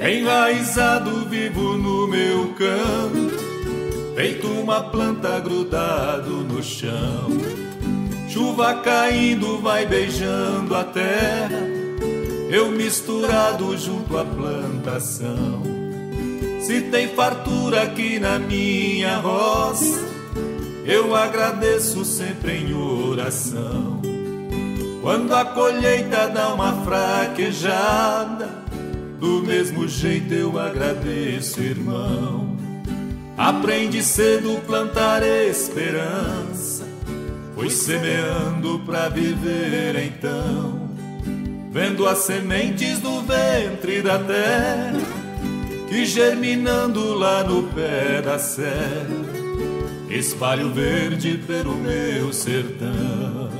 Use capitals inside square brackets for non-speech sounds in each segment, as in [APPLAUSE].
Enraizado vivo no meu canto, feito uma planta grudado no chão. Chuva caindo vai beijando a terra, eu misturado junto à plantação. Se tem fartura aqui na minha roça, eu agradeço sempre em oração. Quando a colheita dá uma fraquejada, do mesmo jeito eu agradeço, irmão. Aprende cedo plantar esperança, fui semeando pra viver então. Vendo as sementes do ventre da terra, que germinando lá no pé da serra, espalho verde pelo meu sertão.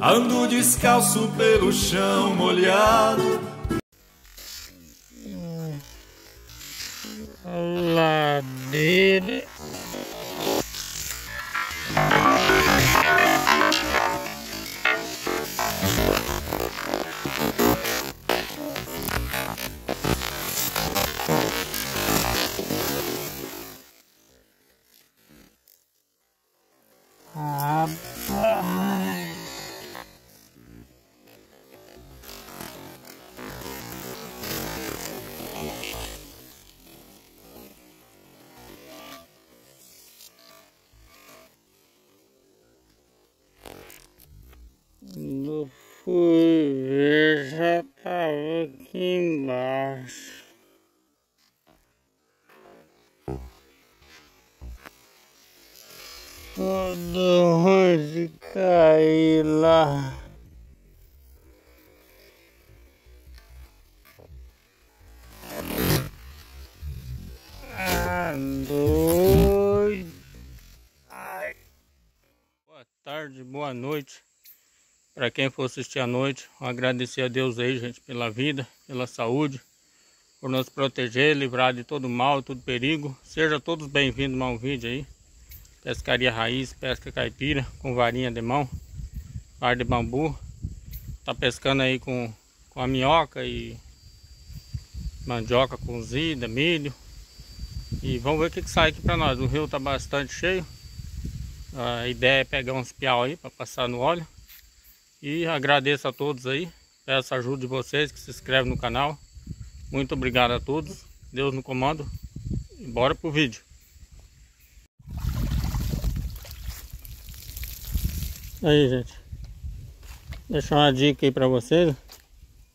Ando descalço pelo chão molhado. Ladeira. Quando tarde, boa noite. Para quem for assistir à noite, agradecer a Deus aí, gente, pela vida, pela saúde, por nos proteger, livrar de todo mal, todo perigo. Sejam todos bem-vindos a um vídeo aí. Pescaria raiz, pesca caipira, com varinha de mão, vara de bambu. Tá pescando aí com, com a minhoca e mandioca cozida, milho. E vamos ver o que, que sai aqui para nós. O rio tá bastante cheio. A ideia é pegar uns piau aí para passar no óleo. E agradeço a todos aí. Peço a ajuda de vocês que se inscrevem no canal. Muito obrigado a todos. Deus no comando. E bora pro vídeo. Aí, gente. Deixar uma dica aí pra vocês.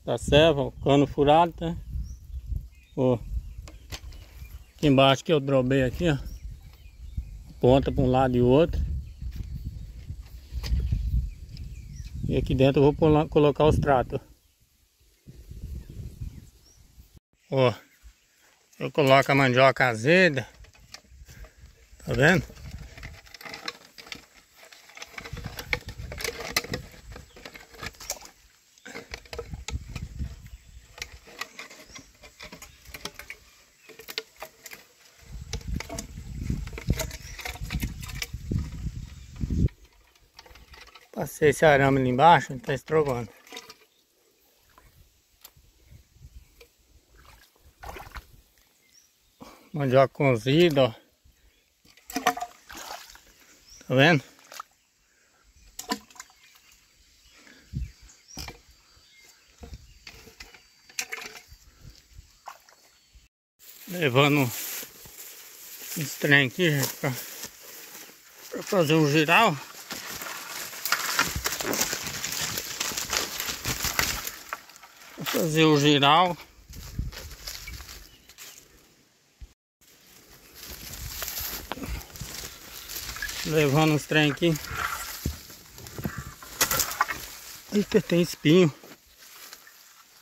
Da serva, o cano furado, tá? Ó. Aqui embaixo que eu drobei aqui, ó. Ponta para um lado e outro. E aqui dentro eu vou colocar os tratos. Ó. Eu coloco a mandioca azeda. Tá vendo? Passei esse arame ali embaixo, ele tá estrovando. Mandioca cozida, ó. Tá vendo? Levando esse trem aqui, gente, pra, pra fazer um giral. Fazer o giral. Levando os trem aqui. Eita, tem espinho.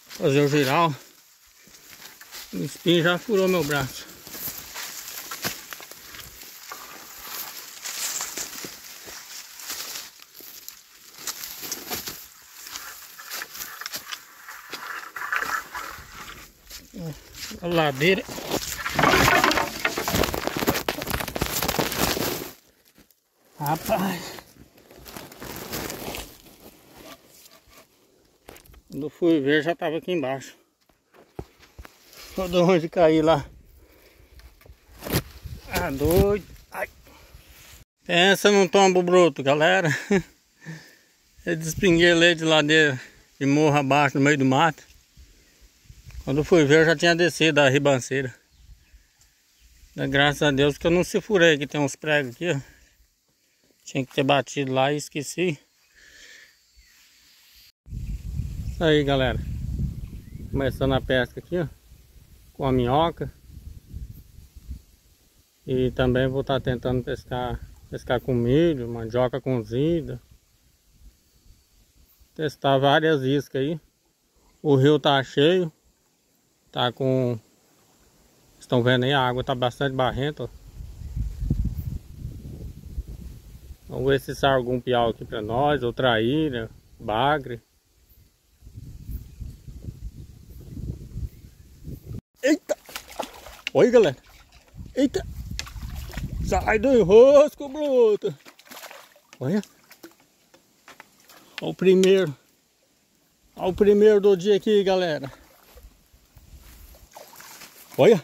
Fazer o giral. O espinho já furou meu braço a ladeira. Rapaz. Quando fui ver já tava aqui embaixo. Todo onde cair lá. Ah, doido. Ai. Pensa num tombo bruto, galera. [LAUGHS] Despinguei lá de, de morro abaixo, no meio do mato. Quando fui ver, eu já tinha descido a ribanceira. Graças a Deus que eu não se furei, que tem uns pregos aqui, ó. Tinha que ter batido lá e esqueci. Isso aí, galera. Começando a pesca aqui, ó. Com a minhoca. E também vou estar tá tentando pescar, pescar com milho, mandioca cozida. Testar várias iscas aí. O rio tá cheio. Tá com... Estão vendo aí, a água tá bastante barrenta, ó. Vamos ver se sai algum piau aqui pra nós, ou traíra, bagre. Eita! Oi, galera! Eita! Sai do enrosco, bruto! Olha! Olha o primeiro! Olha o primeiro do dia aqui, galera! Olha!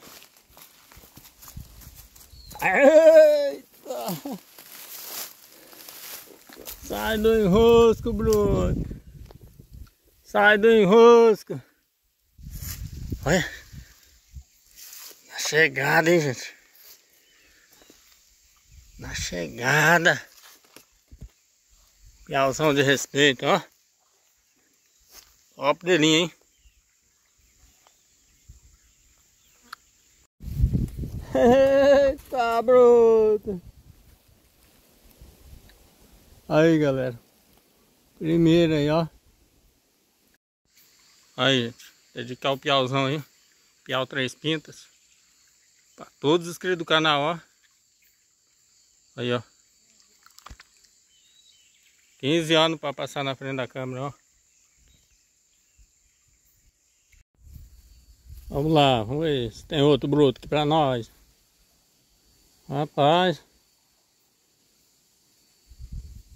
Eita! Sai do enrosco, bruto! Sai do enrosco! Olha! chegada, hein, gente? Na chegada. Piauzão de respeito, ó. Ó ele, hein? Eita, [LAUGHS] bruto! Aí, galera. Primeiro aí, ó. Aí. Dedicar o piauzão aí. Piau três pintas. Pra todos os inscritos do canal, ó. Aí, ó. 15 anos para passar na frente da câmera, ó. Vamos lá, vamos ver se tem outro bruto aqui pra nós. Rapaz.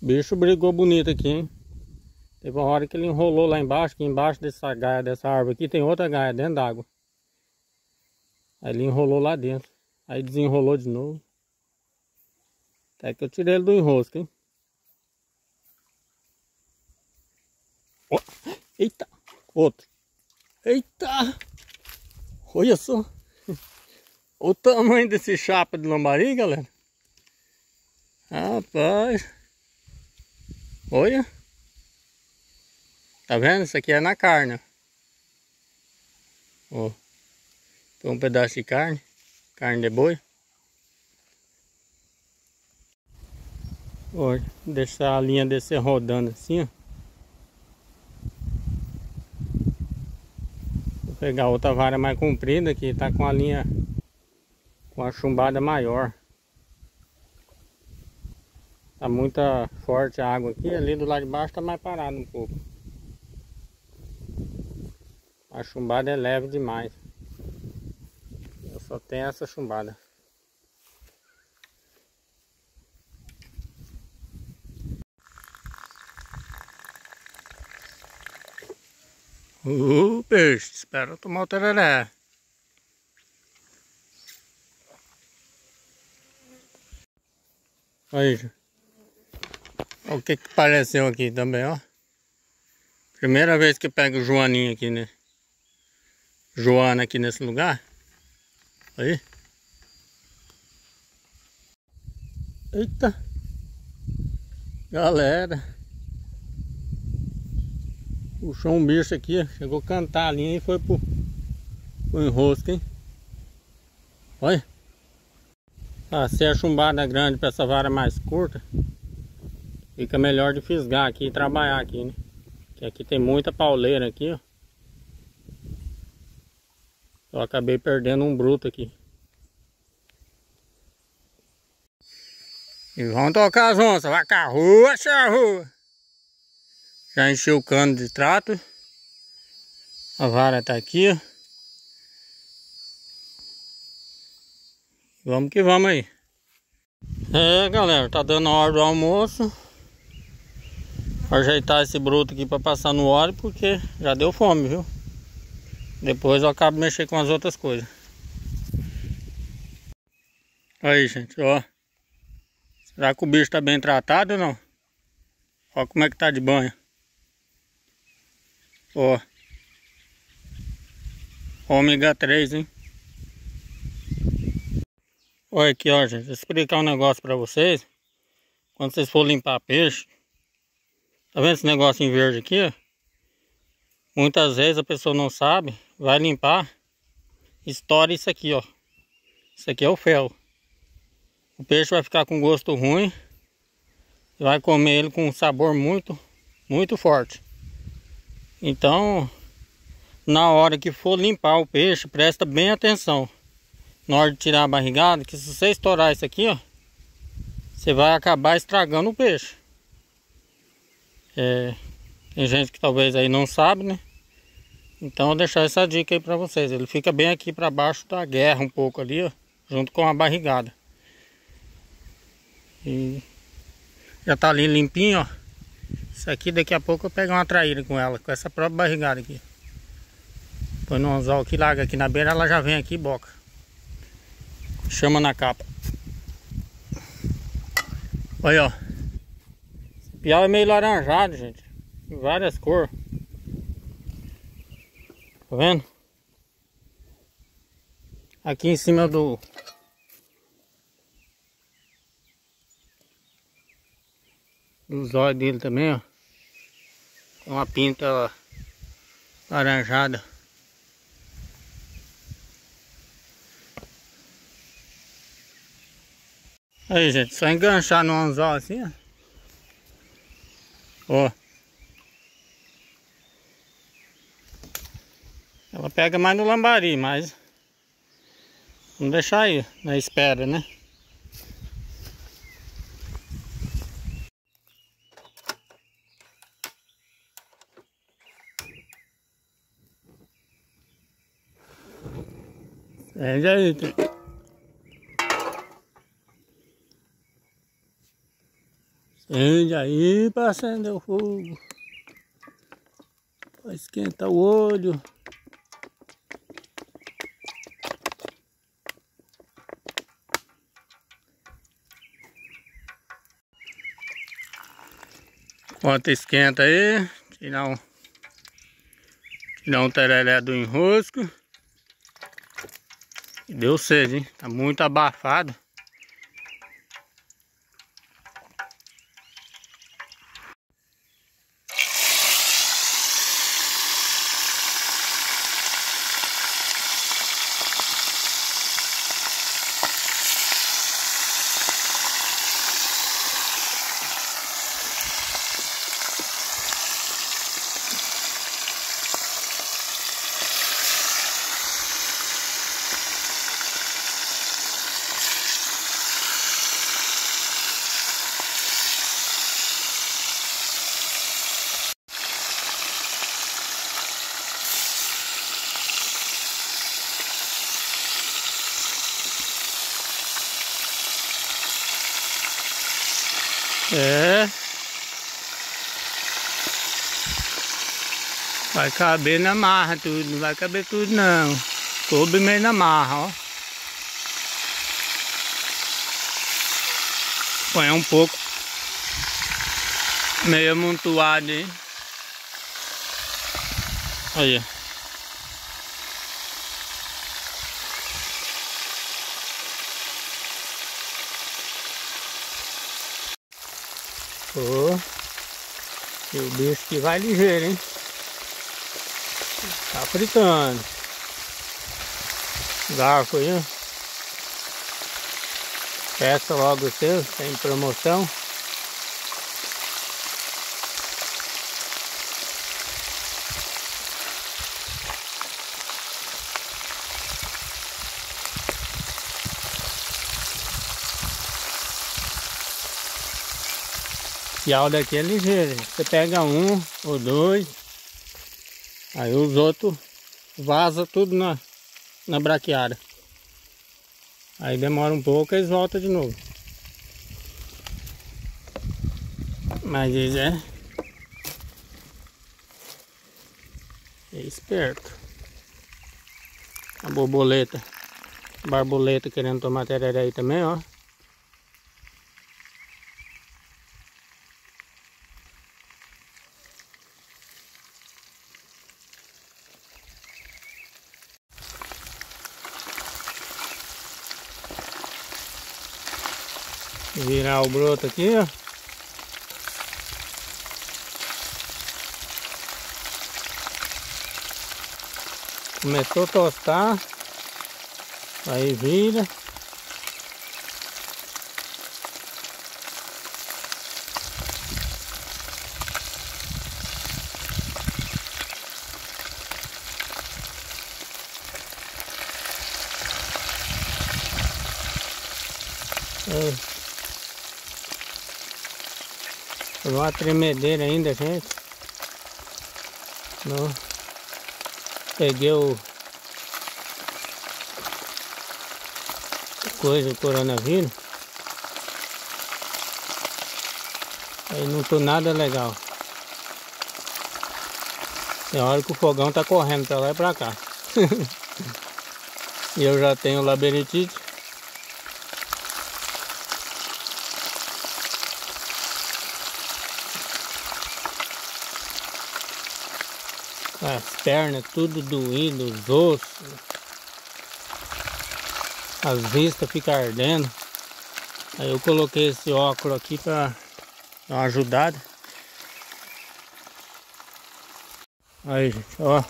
bicho brigou bonito aqui, hein? Teve uma hora que ele enrolou lá embaixo, que embaixo dessa gaia, dessa árvore aqui, tem outra gaia dentro d'água. Aí ele enrolou lá dentro. Aí desenrolou de novo. Até que eu tirei ele do enrosco, hein? Oh, eita! Outro. Eita! Olha só. O tamanho desse chapa de lambari, galera. Rapaz. Olha. Tá vendo? Isso aqui é na carne. Ó. Põe um pedaço de carne. Carne de boi. Olha, deixar a linha descer rodando assim, ó. Vou pegar outra vara mais comprida que tá com a linha com a chumbada maior. Tá muita forte a água aqui, ali do lado de baixo tá mais parado um pouco. A chumbada é leve demais. Só tem essa chumbada. Uh, peixe, espera tomar o tereré. Aí, olha o que que apareceu aqui também, ó. Primeira vez que pego Joaninha aqui, né? Joana aqui nesse lugar. Aí. Eita. Galera. Puxou um bicho aqui, chegou a cantar a linha e foi pro, pro enrosco, hein? Olha. Passei a chumbada grande para essa vara mais curta. Fica melhor de fisgar aqui e trabalhar aqui, né? Que aqui tem muita pauleira aqui, ó. Eu acabei perdendo um bruto aqui. E vamos tocar as onças. Vaca rua, rua. Já encheu o cano de trato. A vara tá aqui, ó. Vamos que vamos aí. É, galera, tá dando a hora do almoço. ajeitar esse broto aqui para passar no óleo porque já deu fome, viu? Depois eu acabo mexer com as outras coisas. Aí, gente, ó. Será que o bicho tá bem tratado ou não? Ó como é que tá de banho. Ó. Ômega 3, hein? Olha aqui, ó, gente. Vou explicar um negócio pra vocês. Quando vocês for limpar peixe. Tá vendo esse negócio em verde aqui, ó? Muitas vezes a pessoa não sabe. Vai limpar. Estoura isso aqui, ó. Isso aqui é o fel. O peixe vai ficar com gosto ruim. Vai comer ele com um sabor muito, muito forte. Então, na hora que for limpar o peixe, presta bem atenção. Na hora de tirar a barrigada, que se você estourar isso aqui, ó, você vai acabar estragando o peixe. É, tem gente que talvez aí não sabe, né? Então vou deixar essa dica aí pra vocês. Ele fica bem aqui pra baixo da guerra um pouco ali, ó, junto com a barrigada. E já tá ali limpinho, ó. Isso aqui daqui a pouco eu pego uma traíra com ela, com essa própria barrigada aqui. Põe no anzol aqui, larga aqui na beira, ela já vem aqui e boca. Chama na capa. Olha, ó. Esse piau é meio laranjado, gente. Várias cores. Tá vendo? Aqui em cima do dos olhos dele também, ó. Uma pinta laranjada. Aí, gente, só enganchar no anzol assim, ó. Ó. Ela pega mais no lambari, mas... Vamos deixar aí, na espera, né? É, aí, Acende aí para acender o fogo. Para esquentar o olho. Enquanto esquenta aí, tirar um, tirar um tereré do enrosco. Deu sede, hein? Tá muito abafado. É. Vai caber na marra tudo, não vai caber tudo não. Coube meio na marra, ó. Põe um pouco. Meio amontoado aí. Olha. Pô. E o bicho que vai ligeiro, hein? Tá fritando. Garfo aí. Peça logo o seu, tem promoção. especial daqui é ligeiro. Você pega um ou dois, aí os outros vaza tudo na, na braqueada. Aí demora um pouco e eles voltam de novo. Mas eles é, é esperto. A borboleta, a querendo tomar tereré aí também, ó. O broto aqui. Começou a tostar. Aí vira. É. Uma tremedeira ainda, gente. Não. Peguei o coisa, o coronavírus. Aí não tô nada legal. Tem hora que o fogão tá correndo pra lá e pra cá. [LAUGHS] e eu já tenho labirintite. As pernas tudo doído, os ossos. As vistas ficam ardendo. Aí eu coloquei esse óculos aqui para dar uma ajudada. Aí, gente, ó.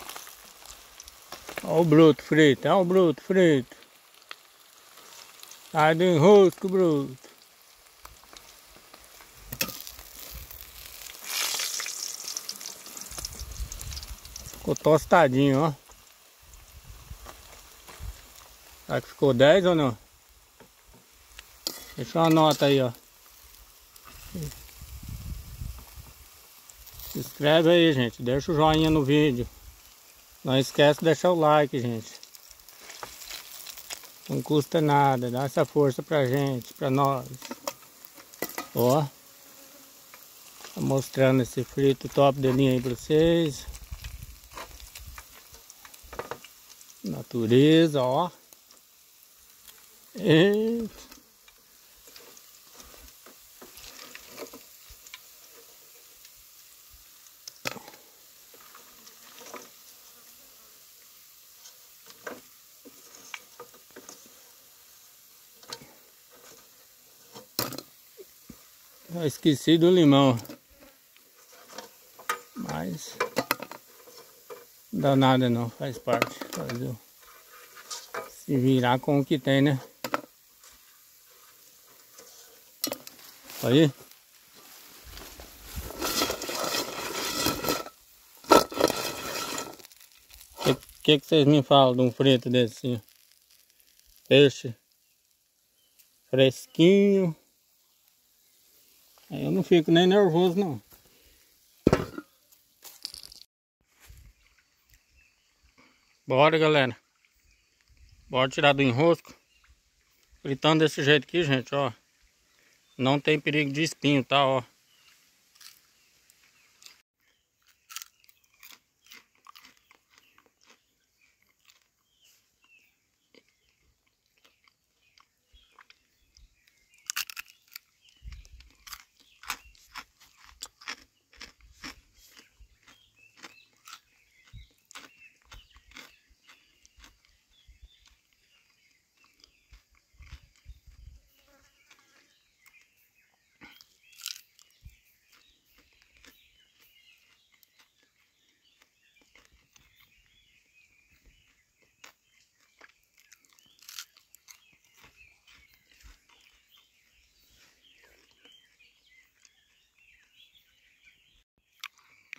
Ó o bruto frito, ó o bruto frito. Sai do enrosco, bruto. Ficou tostadinho, ó. Será que ficou 10 ou não? Deixa uma nota aí, ó. Se inscreve aí, gente. Deixa o joinha no vídeo. Não esquece de deixar o like, gente. Não custa nada. Dá essa força pra gente, pra nós. Ó. Tá mostrando esse frito top de linha aí pra vocês. Natureza, ó. E... esqueci do limão. Mas não dá nada não, faz parte. Faz se virar com o que tem, né? Aí. O que, que, vocês me falam de um frito desse? Peixe fresquinho. Eu não fico nem nervoso não. Bora galera. Bora tirar do enrosco. Fritando desse jeito aqui, gente, ó. Não tem perigo de espinho, tá, ó.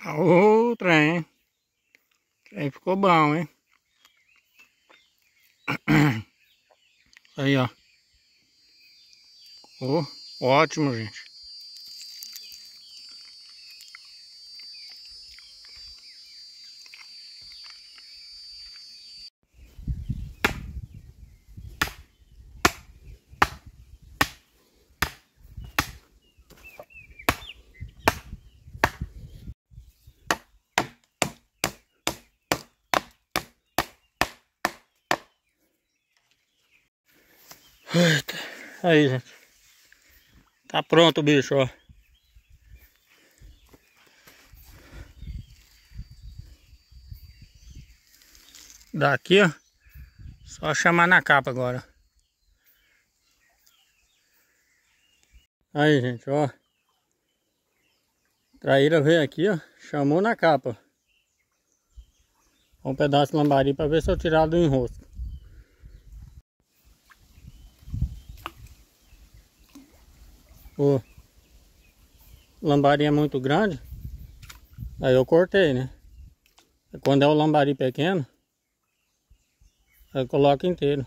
Ô, trem. Trem ficou bom, hein? [CLEARS THROAT] Aí, ó. Oh, ótimo, gente. Eita. Aí, gente. Tá pronto o bicho, ó. Daqui, ó. Só chamar na capa agora. Aí, gente, ó. Traíra veio aqui, ó. Chamou na capa. Um pedaço de lambari para ver se eu tirar do enrosco. O lambari é muito grande. Aí eu cortei, né? Quando é o lambari pequeno, eu coloco inteiro.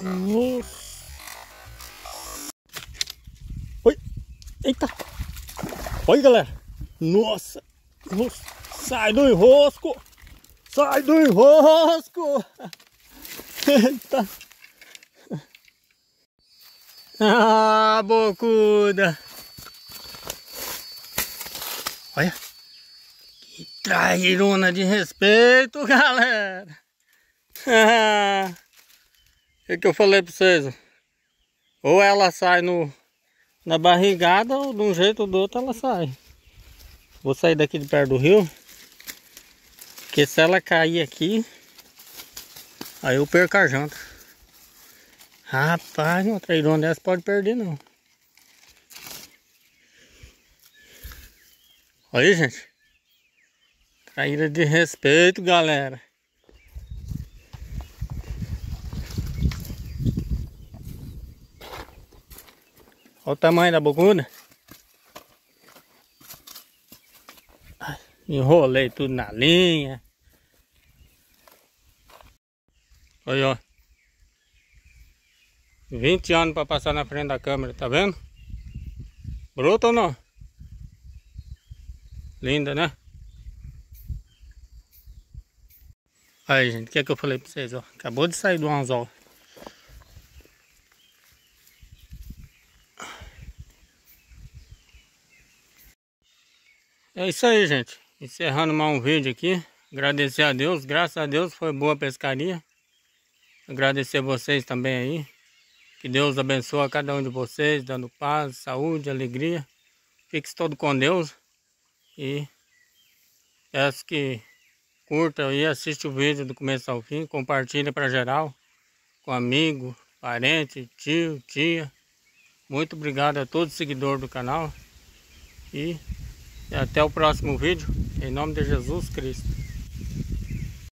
Nossa. Oi. Eita. Oi, galera. Nossa. Nossa. Sai do enrosco. Sai do enrosco. [LAUGHS] Eita. Ah, bocuda. Olha. Que trairona de respeito, galera. O [LAUGHS] que, que eu falei pra vocês? Ou ela sai no, na barrigada, ou de um jeito ou do outro ela sai. Vou sair daqui de perto do rio. Porque se ela cair aqui, aí eu perco a janta. Rapaz, uma trairona dessa pode perder não. Olha aí, gente. Traíra de respeito, galera. Olha o tamanho da bocuna. Enrolei tudo na linha. Olha, ó. 20 anos para passar na frente da câmera, tá vendo? Bruto ou não? Linda, né? Aí, gente, o que é que eu falei pra vocês, ó? Acabou de sair do anzol. É isso aí, gente. Encerrando mais um vídeo aqui. Agradecer a Deus. Graças a Deus foi boa pescaria. Agradecer a vocês também aí. Que Deus abençoe a cada um de vocês, dando paz, saúde, alegria. Fique todo com Deus. E peço que curta e assista o vídeo do começo ao fim. Compartilhe para geral. Com amigo, parente, tio, tia. Muito obrigado a todos os seguidores do canal. E até o próximo vídeo. Em nome de Jesus Cristo.